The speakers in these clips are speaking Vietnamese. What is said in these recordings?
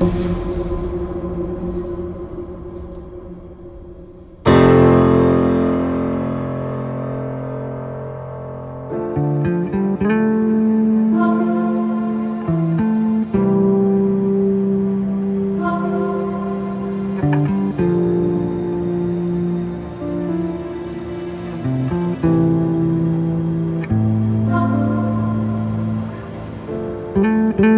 thank mm -hmm. you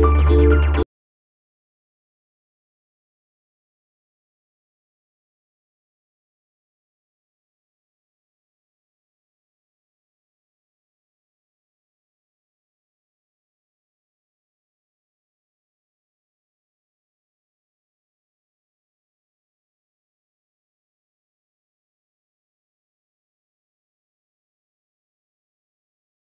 うん。